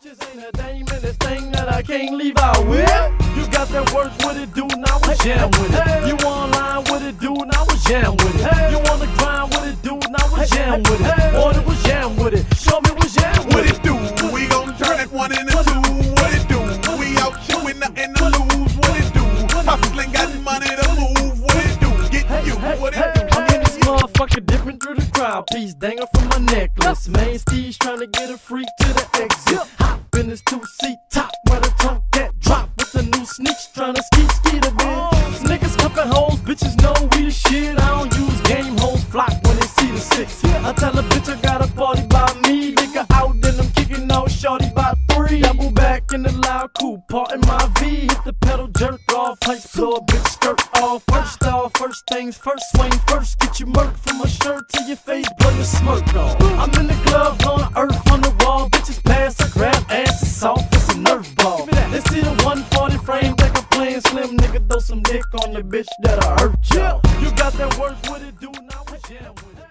Bitches ain't a dame in this thing that I can't leave out with. You got that work with it, dude, now I jam with it. You online with it, dude, now I jam with it. You wanna grind with it, dude, now I jam with it. Order was jam with it. Show me what jam What with it do? We gon' turn it one into two. What it do? We out with nothing to lose. Motherfucker dipping through the crowd. Piece danger from my necklace. Main Steve's trying to get a freak to the exit. Hop in this two seat top where the tongue that drop with the new sneaks trying to ski ski the bit. Oh. Niggas cuffing hoes, bitches know we the shit. I don't use game hoes flock when they see the six. I tell a bitch I got a party part in my V. Hit the pedal, jerk off, heights blow a bitch skirt off. First off, first things first, swing first. Get your murk from my shirt to your face, blow your smirk off. I'm in the club on earth on the wall, bitches pass, I grab ass, it's soft, it's a nerf ball. They see the 140 frame, think I'm playing slim, nigga. Throw some dick on your bitch that'll hurt you. You got that work with it. Now I jam with it.